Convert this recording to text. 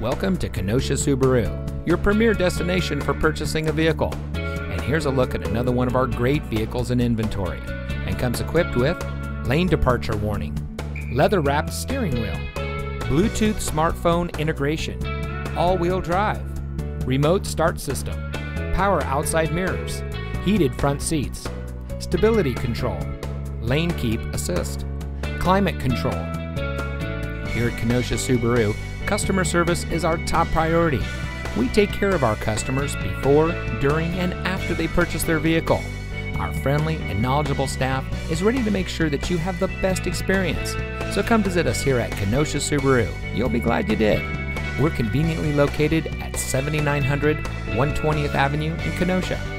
Welcome to Kenosha Subaru, your premier destination for purchasing a vehicle. And here's a look at another one of our great vehicles in inventory. And comes equipped with lane departure warning, leather wrapped steering wheel, Bluetooth smartphone integration, all wheel drive, remote start system, power outside mirrors, heated front seats, stability control, lane keep assist, climate control. Here at Kenosha Subaru, customer service is our top priority. We take care of our customers before, during, and after they purchase their vehicle. Our friendly and knowledgeable staff is ready to make sure that you have the best experience. So come visit us here at Kenosha Subaru. You'll be glad you did. We're conveniently located at 7900 120th Avenue in Kenosha.